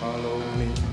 follow me.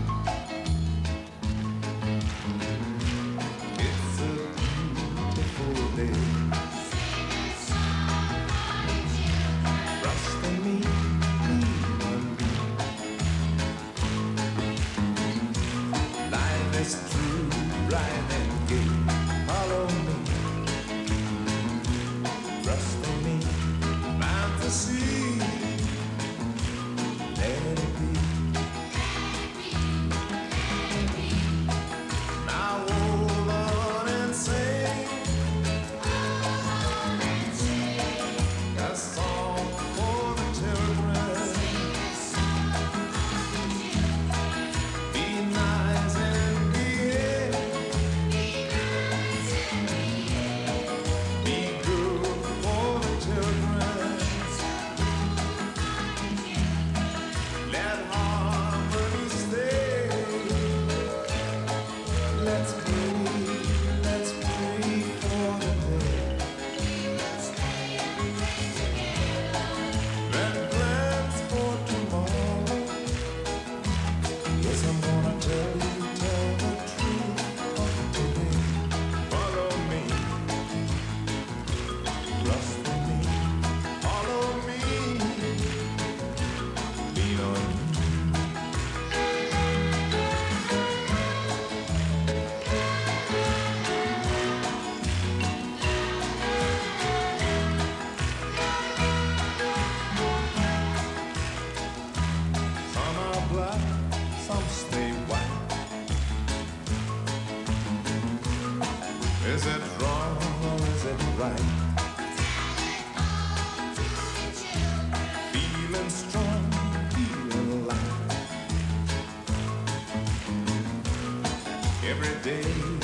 black, some stay white. Is it wrong or is it right? Feeling strong, feeling. Every day.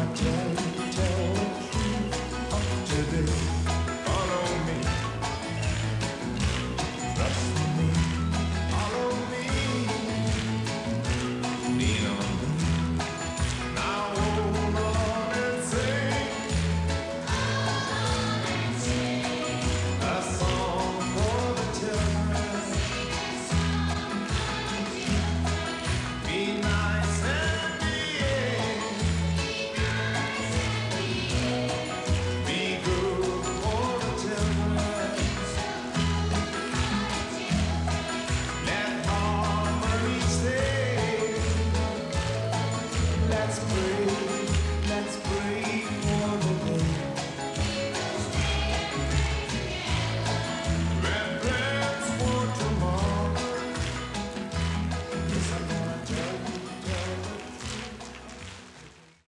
i'll tell you. Follow me. Trust me.